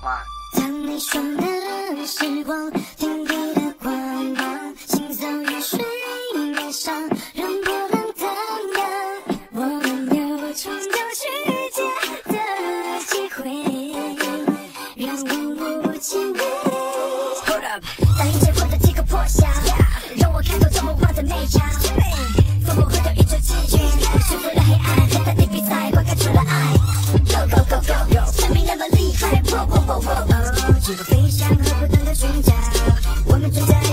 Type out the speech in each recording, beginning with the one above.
当你说的时光停格的光芒，清扫于水面上，让波浪荡漾。我们有重头续写的机会，让我握握紧。Hold up，当一切破的七零八散，让我看透这梦幻的美甲。烽火和掉一桌棋局。wow 飞翔和不断的寻找。我们正在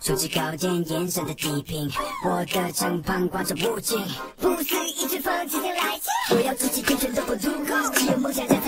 手机靠近延伸的低频，我的帐旁挂着武警，不是一阵风直接来袭，我要自己天天都不足够，只有梦想在。